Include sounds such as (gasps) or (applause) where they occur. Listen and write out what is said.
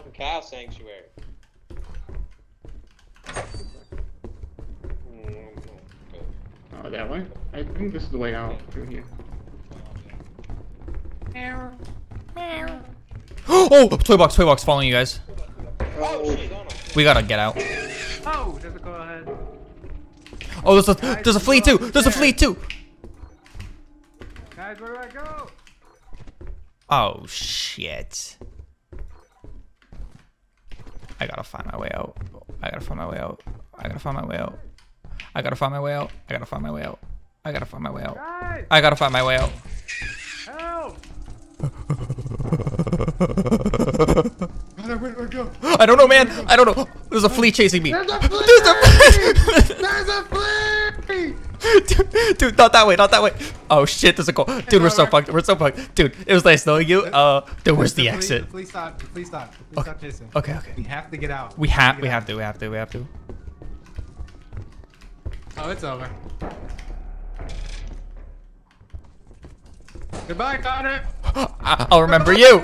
Fucking cow sanctuary. Oh, that way? I think this is the way out through here. (gasps) oh, toy box, toy box, following you guys. Oh shit, no. We gotta get out. Oh, there's a go ahead. Oh, there's a there's a flea too. There's a flea too. Guys, where do I go? Oh shit. I gotta find my way out. I gotta find my way out. I gotta find my way out. I gotta find my way out. I gotta find my way out. I gotta find my way out. Guys, I gotta find my way out. help! I don't know, man. I don't know. There's a flea chasing me. There's a (laughs) flea! There's a flea! (laughs) There's a flea! Dude, dude, not that way, not that way. Oh shit, there's a goal. Dude, we're so fucked. We're so fucked. Dude, it was nice knowing you. Uh, dude, where's the Please- exit? Please stop. Please stop. Please stop chasing. Okay, okay. We have to get out. We we have to, we have to, we have to, we have to. Oh, it's over. Goodbye, Connor. (gasps) I'll remember you.